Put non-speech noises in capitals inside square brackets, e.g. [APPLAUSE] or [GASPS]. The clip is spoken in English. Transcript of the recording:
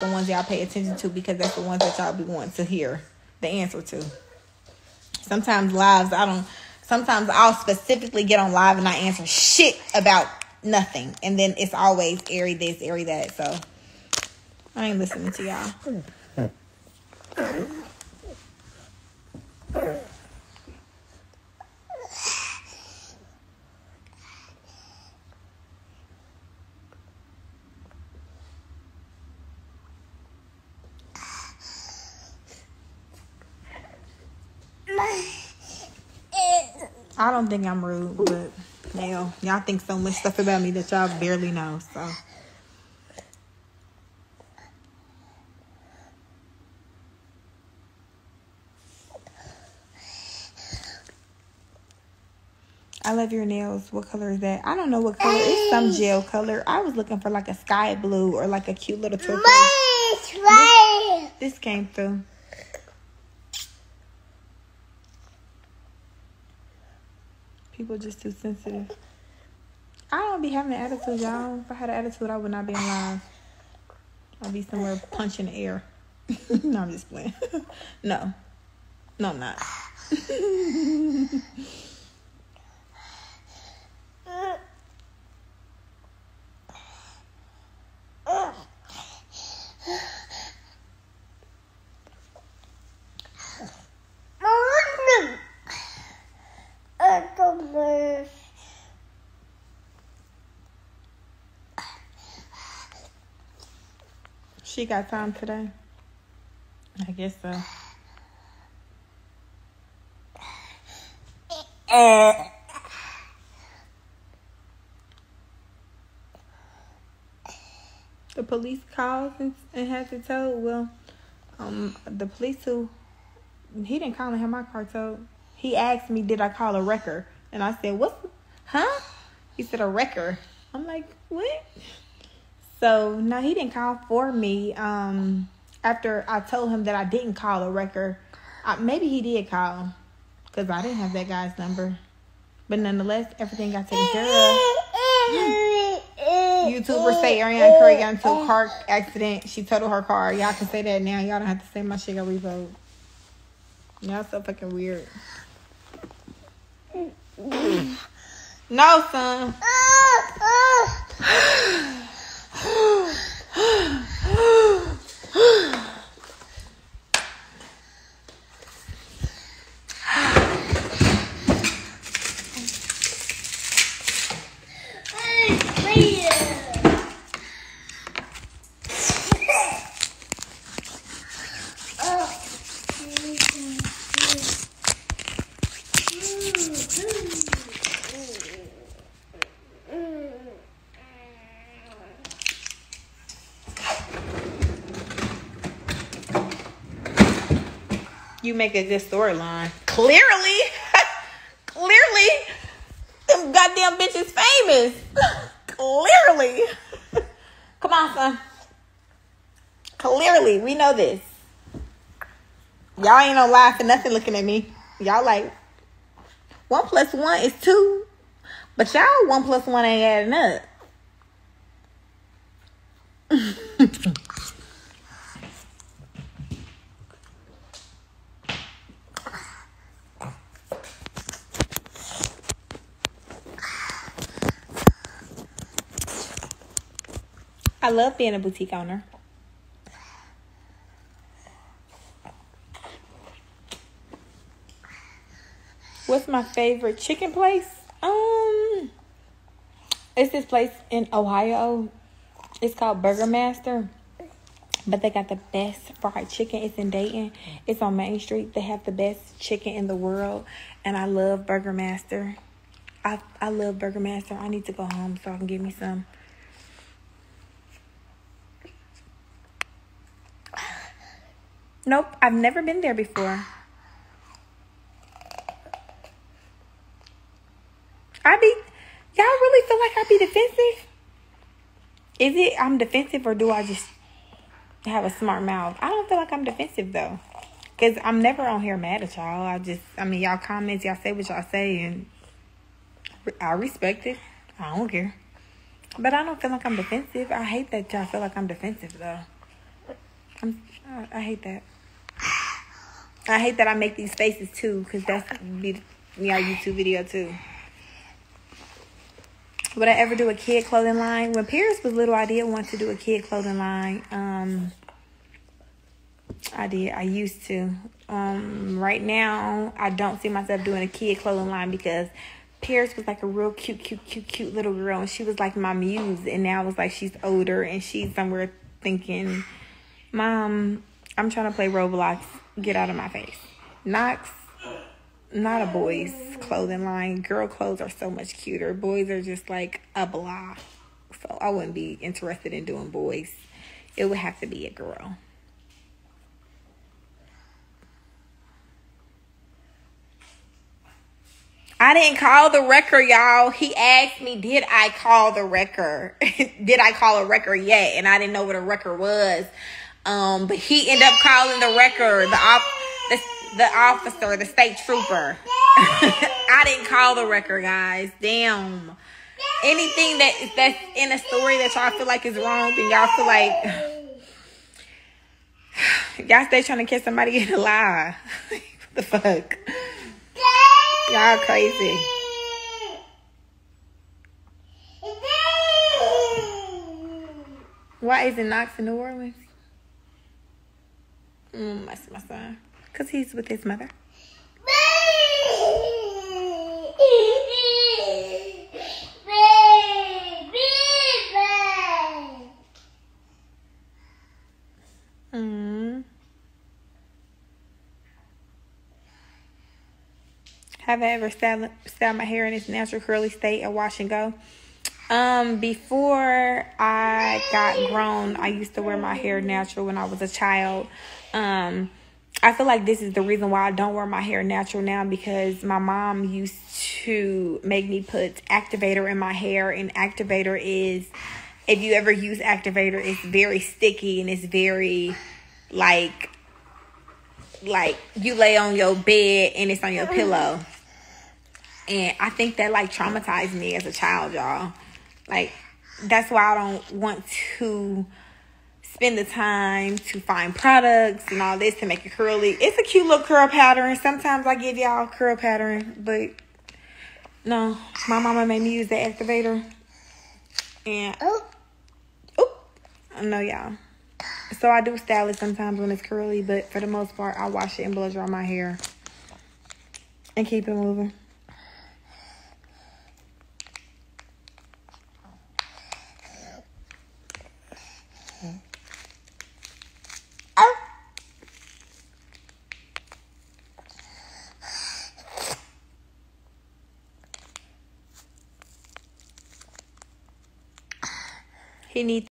the ones y'all pay attention to because that's the ones that y'all be wanting to hear the answer to. Sometimes lives I don't sometimes I'll specifically get on live and I answer shit about nothing. And then it's always airy this, airy that. So I ain't listening to y'all. Hmm. I don't think I'm rude, but hell, y'all think so much stuff about me that y'all barely know. So I love your nails. What color is that? I don't know what color. It's some gel color. I was looking for like a sky blue or like a cute little turquoise. Right. This came through. People just too sensitive. I don't be having an attitude, y'all. If I had an attitude, I would not be in live. I'd be somewhere punching the air. [LAUGHS] no, I'm just playing. [LAUGHS] no. No, I'm not. [LAUGHS] She got time today? I guess so. The police called and, and had to tow. Well, um, the police who he didn't call and have my car towed. He asked me, "Did I call a wrecker?" And I said, "What's, huh?" He said, "A wrecker." I'm like, "What?" So now he didn't call for me. Um, after I told him that I didn't call a wrecker, uh, maybe he did call because I didn't have that guy's number. But nonetheless, everything got taken care of. [LAUGHS] YouTubers say Arionne Curry got into a car accident. She totaled her car. Y'all can say that now. Y'all don't have to say my shit got revoked. Y'all so fucking weird. [LAUGHS] No, son. [LAUGHS] [GASPS] You make a good storyline. Clearly, [LAUGHS] clearly, them goddamn bitches famous. [LAUGHS] clearly. [LAUGHS] Come on, son. Clearly, we know this. Y'all ain't no for nothing looking at me. Y'all like, one plus one is two. But y'all one plus one ain't adding up. I love being a boutique owner. What's my favorite chicken place? Um, it's this place in Ohio. It's called Burger Master. But they got the best fried chicken. It's in Dayton. It's on Main Street. They have the best chicken in the world. And I love Burger Master. I I love Burger Master. I need to go home so I can get me some. Nope, I've never been there before. I be, y'all really feel like I be defensive? Is it I'm defensive or do I just have a smart mouth? I don't feel like I'm defensive though. Cause I'm never on here mad at y'all. I just, I mean, y'all comments, y'all say what y'all say, and I respect it. I don't care. But I don't feel like I'm defensive. I hate that y'all feel like I'm defensive though. I'm, I, I hate that. I hate that I make these faces too, because that's be our YouTube video too. Would I ever do a kid clothing line? When Paris was little, I did want to do a kid clothing line. Um, I did. I used to. Um, right now, I don't see myself doing a kid clothing line because Paris was like a real cute, cute, cute, cute little girl, and she was like my muse. And now it's like she's older and she's somewhere thinking, "Mom, I'm trying to play Roblox. Get out of my face." Knox, not a boys' clothing line. Girl clothes are so much cuter. Boys are just like a blah. So I wouldn't be interested in doing boys. It would have to be a girl. I didn't call the record, y'all. He asked me, did I call the record? [LAUGHS] did I call a record yet? And I didn't know what a record was. Um, but he ended up calling the record, the, op- the, the officer, the state trooper. [LAUGHS] I didn't call the record, guys. Damn. Anything that that's in a story that y'all feel like is wrong, then y'all feel like [SIGHS] y'all stay trying to catch somebody in a lie. what [LAUGHS] the fuck? Y'all crazy. Why isn't Knox in New Orleans? Mm, that's my son. Because he's with his mother. Mm. Have I ever styled, styled my hair in its natural curly state and wash and go? Um, before I got grown, I used to wear my hair natural when I was a child. Um, I feel like this is the reason why I don't wear my hair natural now because my mom used to make me put activator in my hair, and activator is if you ever use activator, it's very sticky and it's very like like you lay on your bed and it's on your pillow. And I think that like traumatized me as a child, y'all. Like that's why I don't want to spend the time to find products and all this to make it curly. It's a cute little curl pattern. Sometimes I give y'all curl pattern, but no, my mama made me use the activator. And oh, oh, I know y'all. So I do style it sometimes when it's curly, but for the most part, I wash it and blow dry my hair and keep it moving. Needs